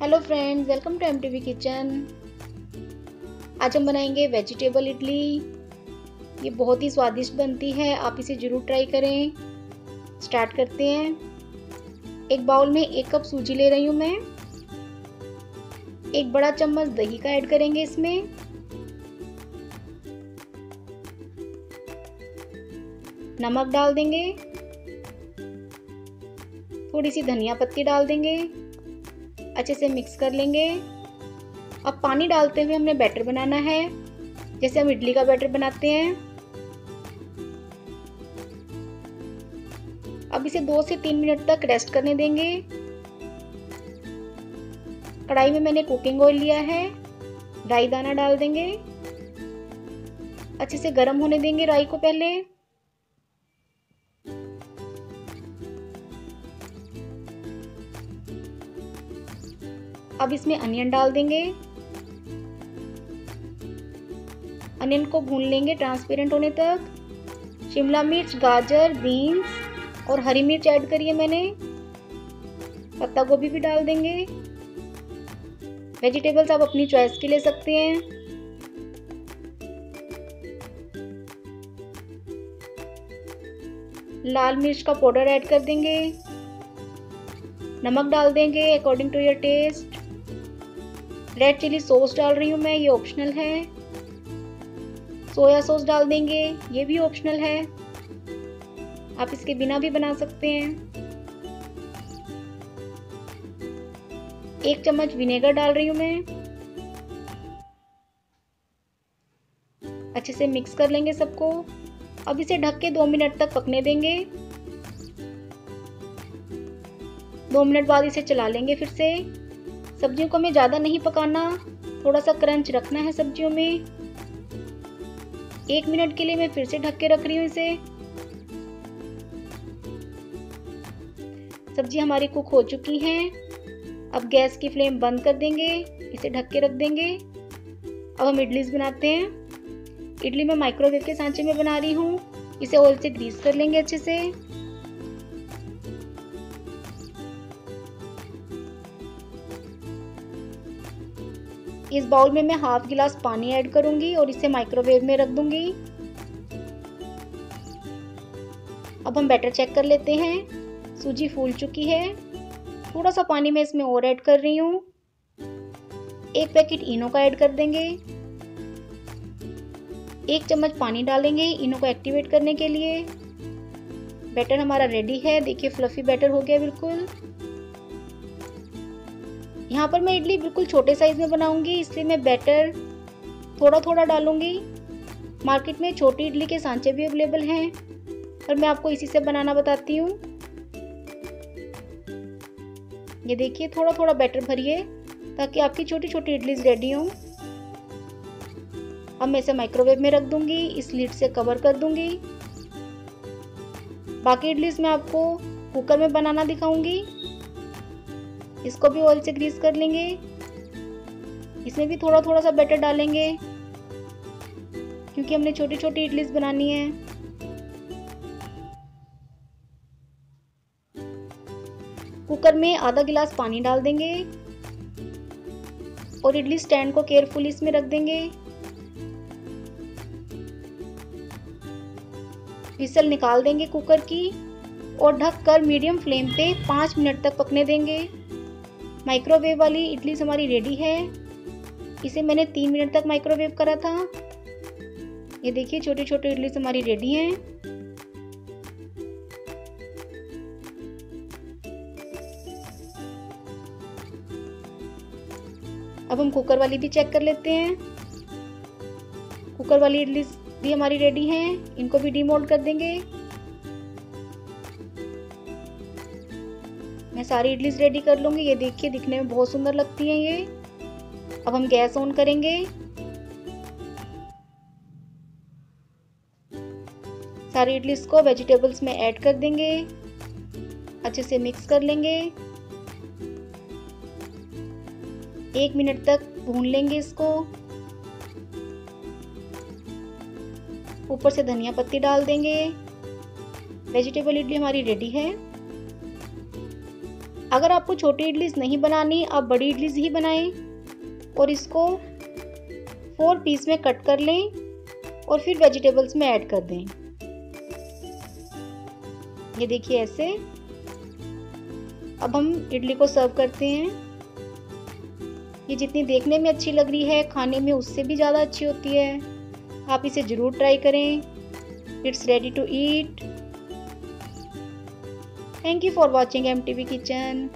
Hello friends welcome to M T V kitchen आज हम बनाएँगे वेजिटेबल इडली। ये बहुत ही स्वादिष्ट बनती है, आप इसे ज़रूर ट्राई करें। स्टार्ट करते हैं। एक बाउल में एक कप सूजी ले रही हूँ मैं। एक बड़ा चम्मच दही का ऐड करेंगे इसमें। नमक डाल देंगे। थोड़ी सी धनिया पत्ती डाल देंगे। अच्छे से मिक्स कर लेंगे। अब पानी डालते हुए हमने बैटर बनाना है। जैसे हम इडली का बैटर बनाते हैं। अब इसे दो से तीन मिनट तक रेस्ट करने देंगे। कढ़ाई में मैंने कुकिंग ऑयल लिया है। राई दाना डाल देंगे। अच्छे से गर्म होने देंगे राई को पहले। अब इसमें अनियन डाल देंगे। अनियन को भून लेंगे ट्रांसपेरेंट होने तक। शिमला मिर्च, गाजर बीन्स और हरी मिर्च ऐड करी है मैंने। पत्ता गोभी भी डाल देंगे। वेजिटेबल्स आप अपनी चॉइस के ले सकते हैं। लाल मिर्च का पाउडर ऐड कर देंगे। नमक डाल देंगे according to your taste red chilli sauce डाल रही हूँ मैं, ये ऑप्शनल है। सोया सॉस डाल देंगे, ये भी ऑप्शनल है। आप इसके बिना भी बना सकते हैं। एक चम्मच विनेगर डाल रही हूँ मैं। अच्छे से मिक्स कर लेंगे सबको। अब इसे ढक के दो मिनट तक पकने देंगे। दो मिनट बाद इसे चला लेंगे फिर से। सब्जियों को हमें ज़्यादा नहीं पकाना। थोड़ा सा क्रंच रखना है सब्जियों में। एक मिनट के लिए मैं फिर से ढक के रख रही हूँ इसे। सब्ज़ी हमारी कुक हो चुकी हैं। अब गैस की फ्लेम बंद कर देंगे। इसे ढक के रख देंगे। अब हम इडलीज बनाते हैं। इडली मैं माइक्रोवेव के सांचे में बना रही हूँ। इसे ऑयल से ग्रीस कर लेंगे अच्छे से। इस बाउल में मैं हाफ़ गिलास पानी ऐड करूँगी और इसे माइक्रोवेव में रख दूँगी। अब हम बैटर चेक कर लेते हैं। सूजी फूल चुकी है। थोड़ा सा पानी मैं इसमें और ऐड कर रही हूँ। एक पैकेट इनो का ऐड कर देंगे। एक चम्मच पानी डालेंगे इनो को एक्टिवेट करने के लिए। बैटर हमारा रेडी है। देखिए फ्लफी बैटर हो गया बिल्कुल। यहाँ पर मैं इडली बिल्कुल छोटे साइज़ में बनाऊँगी, इसलिए मैं बैटर थोड़ा थोड़ा डालूँगी। मार्केट में छोटी इडली के सांचे भी अवेलेबल हैं, पर मैं आपको इसी से बनाना बताती हूँ। ये देखिए थोड़ा थोड़ा बैटर भरिए, ताकि आपकी छोटी छोटी इडलीज रेडी हों। अब मैं इसे माइक्रोवेव में रख दूँगी, इस लीड से कवर कर दूँगी। बाकी इडलीज मैं आपको कुकर में बनाना दिखाऊँगी। इसको भी ऑयल से ग्रीस कर लेंगे। इसमें भी थोड़ा थोड़ा सा बैटर डालेंगे, क्योंकि हमने छोटी छोटी इडलीस बनानी है। कुकर में आधा गिलास पानी डाल देंगे और इडली स्टैंड को केयरफुली इसमें रख देंगे। विसल निकाल देंगे कुकर की और ढककर मीडियम फ्लेम पे पाँच मिनट तक पकने देंगे। माइक्रोवेव वाली इडली हमारी रेडी है। इसे मैंने तीन मिनट तक माइक्रोवेव करा था। ये देखिए छोटे छोटे इडली हमारी रेडी हैं। अब हम कुकर वाली भी चेक कर लेते हैं। कुकर वाली इडली भी हमारी रेडी हैं। इनको भी डीमोल्ड कर देंगे। मैं सारी इडलीज रेडी कर लूँगी। ये देखिए, दिखने में बहुत सुंदर लगती हैं ये। अब हम गैस ऑन करेंगे। सारी इडलीस को वेजिटेबल्स में ऐड कर देंगे। अच्छे से मिक्स कर लेंगे। एक मिनट तक भून लेंगे इसको। ऊपर से धनिया पत्ती डाल देंगे। वेजिटेबल इडली हमारी रेडी है। अगर आपको छोटी इडलीस नहीं बनानी, आप बड़ी इडलीस ही बनाएँ और इसको फोर पीस में कट कर लें और फिर वेजिटेबल्स में ऐड कर दें। ये देखिए ऐसे। अब हम इडली को सर्व करते हैं। ये जितनी देखने में अच्छी लग रही है, खाने में उससे भी ज़्यादा अच्छी होती है। आप इसे ज़रूर ट्राई करें। It's ready to eat thank you for watching M T V kitchen